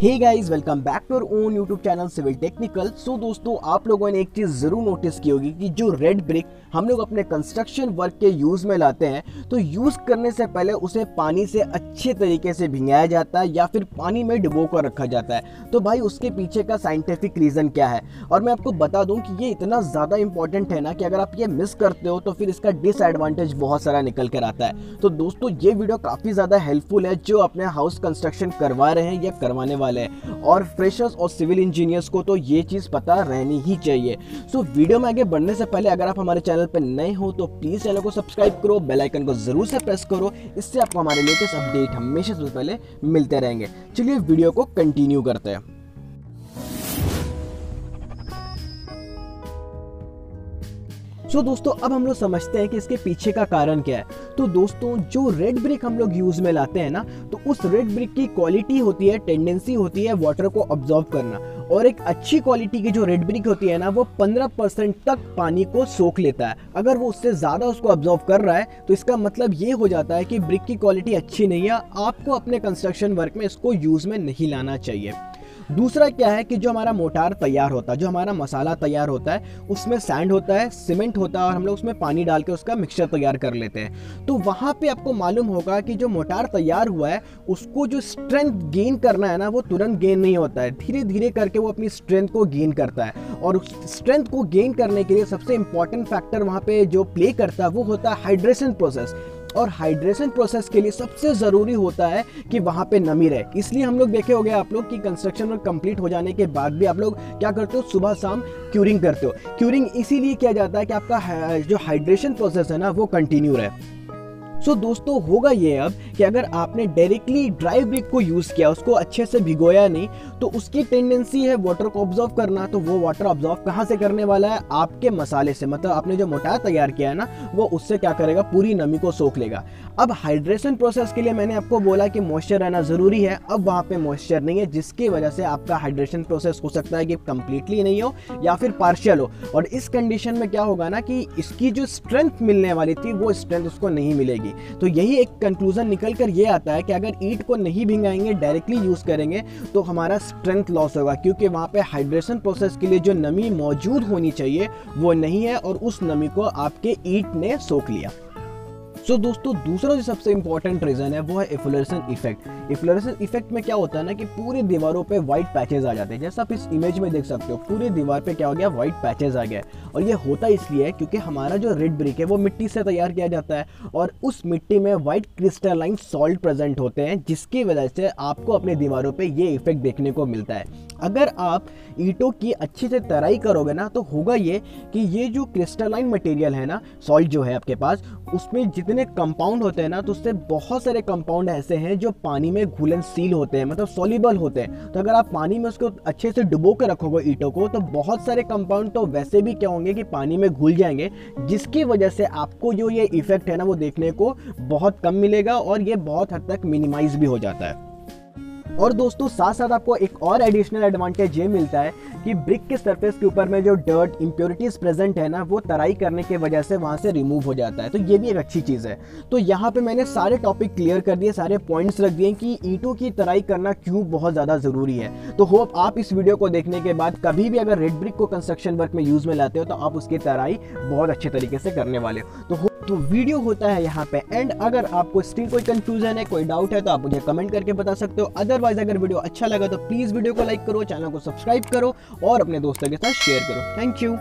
Hey guys welcome back to own YouTube channel civil technical so दोस्तों, आप लोगों ने एक चीज़ ज़रूर नोटिस की होगी कि जो रेड ब्रिक हम लोग अपने कंस्ट्रक्शन वर्क के यूज़ में लाते हैं तो यूज़ करने से पहले उसे पानी से अच्छे तरीके से भिंगाया जाता है या फिर पानी में डुबो कर रखा जाता है। तो भाई, उसके पीछे का साइंटिफिक रीज़न क्या है? और मैं आपको बता दूँ कि ये इतना ज़्यादा इंपॉर्टेंट है ना कि अगर आप ये मिस करते हो तो फिर इसका डिसएडवांटेज बहुत सारा निकल कर आता है। तो दोस्तों, ये वीडियो काफ़ी ज़्यादा हेल्पफुल है जो अपने हाउस कंस्ट्रक्शन करवा रहे हैं या करवाने वाले वाले हैं। और फ्रेशर्स और सिविल इंजीनियर्स को तो ये चीज़ पता रहनी ही चाहिए। सो so, वीडियो में आगे बढ़ने से पहले अगर आप हमारे चैनल पर नए हो तो प्लीज़ चैनल को सब्सक्राइब करो बेलाइकन को ज़रूर से प्रेस करो। इससे आपको हमारे लेटेस्ट अपडेट हमेशा सबसे पहले मिलते रहेंगे। चलिए वीडियो को कंटिन्यू करते हैं। सो दोस्तों, अब हम लोग समझते हैं कि इसके पीछे का कारण क्या है। तो दोस्तों, जो रेड ब्रिक हम लोग यूज़ में लाते हैं ना तो उस रेड ब्रिक की क्वालिटी होती है टेंडेंसी होती है वाटर को ऑब्जॉर्व करना। और एक अच्छी क्वालिटी की जो रेड ब्रिक होती है ना, वो 15 परसेंट तक पानी को सोख लेता है। अगर वो उससे ज़्यादा उसको ऑब्जॉर्व कर रहा है तो इसका मतलब ये हो जाता है कि ब्रिक की क्वालिटी अच्छी नहीं है, आपको अपने कंस्ट्रक्शन वर्क में इसको यूज़ में नहीं लाना चाहिए। दूसरा क्या है कि जो हमारा मोटार तैयार होता है, जो हमारा मसाला तैयार होता है, उसमें सैंड होता है सीमेंट होता है और हम लोग उसमें पानी डाल के उसका मिक्सचर तैयार कर लेते हैं। तो वहाँ पे आपको मालूम होगा कि जो मोटार तैयार हुआ है, उसको जो स्ट्रेंथ गेन करना है ना, वो तुरंत गेन नहीं होता है। धीरे धीरे करके वो अपनी स्ट्रेंथ को गेन करता है। और स्ट्रेंथ को गेन करने के लिए सबसे इंपॉर्टेंट फैक्टर वहाँ पे जो प्ले करता है, वो होता है हाइड्रेशन प्रोसेस और हाइड्रेशन प्रोसेस के लिए सबसे ज़रूरी होता है कि वहाँ पे नमी रहे। इसलिए हम लोग देखे हो गए आप लोग कि कंस्ट्रक्शन वर्क कंप्लीट हो जाने के बाद भी आप लोग क्या करते हो? सुबह शाम क्यूरिंग करते हो। क्यूरिंग इसीलिए किया जाता है कि आपका, जो हाइड्रेशन प्रोसेस है ना, वो कंटिन्यू रहे। सो so, दोस्तों होगा ये अब कि अगर आपने डायरेक्टली ड्राई ब्रिक को यूज़ किया उसको अच्छे से भिगोया नहीं तो उसकी टेंडेंसी है वाटर को ऑब्जॉर्व करना तो वो वाटर ऑब्जॉर्व कहाँ से करने वाला है? आपके मसाले से। मतलब आपने जो मोटार तैयार किया है ना वो उससे क्या करेगा? पूरी नमी को सोख लेगा। अब हाइड्रेशन प्रोसेस के लिए मैंने आपको बोला कि मॉइस्चर रहना ज़रूरी है। अब वहाँ पे मॉइस्चर नहीं है जिसकी वजह से आपका हाइड्रेशन प्रोसेस हो सकता है कि कंप्लीटली नहीं हो या फिर पार्शियल हो। और इस कंडीशन में क्या होगा ना कि इसकी जो स्ट्रेंथ मिलने वाली थी वो स्ट्रेंथ उसको नहीं मिलेगी। जाएगी। तो यही एक कंक्लूजन निकल कर ये आता है कि अगर ईट को नहीं भिंगाएँगे डायरेक्टली यूज़ करेंगे तो हमारा स्ट्रेंथ लॉस होगा। क्योंकि वहाँ पे हाइड्रेशन प्रोसेस के लिए जो नमी मौजूद होनी चाहिए, वो नहीं है और उस नमी को आपके ईट ने सोख लिया। सो so, दोस्तों दूसरा जो सबसे इंपॉर्टेंट रीज़न है वो है इफ्लोरेसन इफ़ेक्ट इफ्लोरेसन इफ़ेक्ट में क्या होता है ना कि पूरी दीवारों पे व्हाइट पैचेज आ जाते हैं। जैसा आप इस इमेज में देख सकते हो पूरी दीवार पे क्या हो गया व्हाइट पैचेज आ गया। और ये होता इसलिए है क्योंकि हमारा जो रेड ब्रिक है वो मिट्टी से तैयार किया जाता है। और उस मिट्टी में व्हाइट क्रिस्टलाइन सॉल्ट प्रेजेंट होते हैं जिसकी वजह से आपको अपनी दीवारों पर ये इफ़ेक्ट देखने को मिलता है। अगर आप ईंटों की अच्छे से तराई करोगे ना तो होगा ये कि ये जो क्रिस्टलाइन मटेरियल है ना सॉल्ट जो है आपके पास, उसमें जितने कंपाउंड होते हैं ना तो उससे बहुत सारे कंपाउंड ऐसे हैं जो पानी में घुलन सील होते हैं मतलब सॉलिबल होते हैं। तो अगर आप पानी में उसको अच्छे से डुबो के रखोगे ईंटों को तो बहुत सारे कंपाउंड तो वैसे भी क्या होंगे कि पानी में घुल जाएँगे, जिसकी वजह से आपको जो ये इफ़ेक्ट है ना, वो देखने को बहुत कम मिलेगा और ये बहुत हद तक मिनिमाइज भी हो जाता है। और दोस्तों साथ साथ आपको एक और एडिशनल एडवांटेज ये मिलता है कि ब्रिक के सरफेस के ऊपर में जो डर्ट इम्प्योरिटीज प्रेजेंट है ना, वो तराई करने की वजह से वहाँ से रिमूव हो जाता है। तो ये भी एक अच्छी चीज़ है। तो यहाँ पे मैंने सारे टॉपिक क्लियर कर दिए, सारे पॉइंट्स रख दिए कि ईंटों की तराई करना क्यों बहुत ज़्यादा ज़रूरी है। तो होप आप इस वीडियो को देखने के बाद कभी भी अगर रेड ब्रिक को कंस्ट्रक्शन वर्क में यूज़ में लाते हो तो आप उसकी तराई बहुत अच्छे तरीके से करने वाले हो। तो तो वीडियो होता है यहाँ पे एंड। अगर आपको स्टिल कोई कंफ्यूजन है, कोई डाउट है तो आप मुझे कमेंट करके बता सकते हो। अदरवाइज़ अगर वीडियो अच्छा लगा तो प्लीज़ वीडियो को लाइक करो चैनल को सब्सक्राइब करो और अपने दोस्तों के साथ शेयर करो। Thank you